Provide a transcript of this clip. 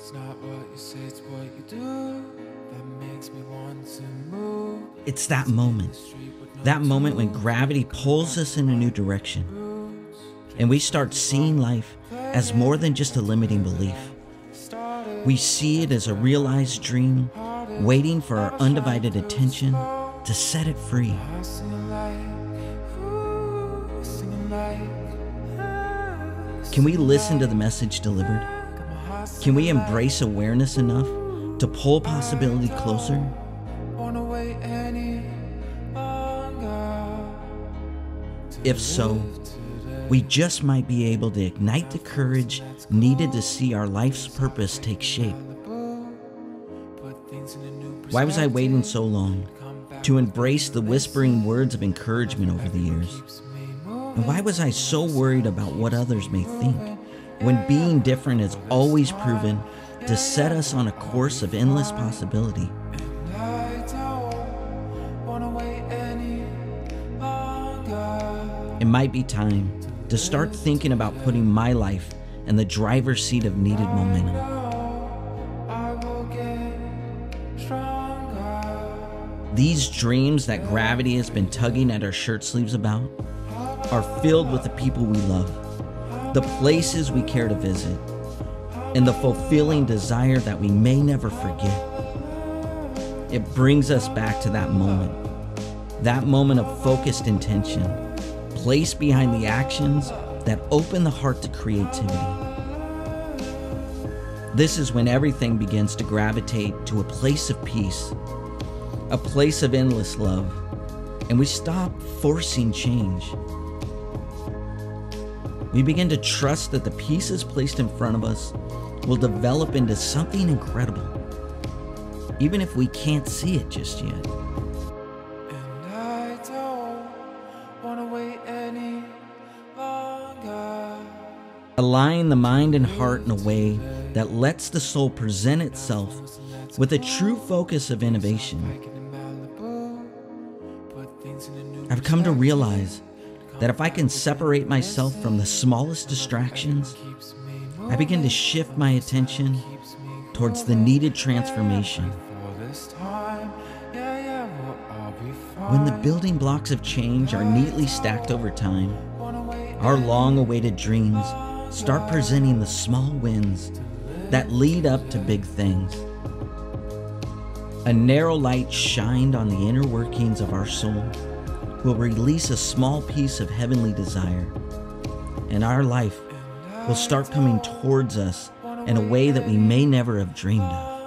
It's not what you say, it's what you do that makes me want to move. It's that moment. That moment when gravity pulls us in a new direction. And we start seeing life as more than just a limiting belief. We see it as a realized dream waiting for our undivided attention to set it free. Can we listen to the message delivered? Can we embrace awareness enough to pull possibility closer? If so, we just might be able to ignite the courage needed to see our life's purpose take shape. Why was I waiting so long to embrace the whispering words of encouragement over the years? And why was I so worried about what others may think when being different is always proven to set us on a course of endless possibility? It might be time to start thinking about putting my life in the driver's seat of needed momentum. These dreams that gravity has been tugging at our shirt sleeves about are filled with the people we love, the places we care to visit, and the fulfilling desire that we may never forget. It brings us back to that moment, that moment of focused intention, placed behind the actions that open the heart to creativity. This is when everything begins to gravitate to a place of peace a place of endless love, and we stop forcing change. We begin to trust that the pieces placed in front of us will develop into something incredible, even if we can't see it just yet. And I don't wanna wait any longer. Align the mind and heart in a way that lets the soul present itself with a true focus of innovation. Hiking in Malibu, put things in a new I've come to realize that if I can separate myself from the smallest distractions, I begin to shift my attention towards the needed transformation. When the building blocks of change are neatly stacked over time, our long awaited dreams start presenting the small wins that lead up to big things. A narrow light shined on the inner workings of our soul will release a small piece of heavenly desire, and our life will start coming towards us in a way that we may never have dreamed of.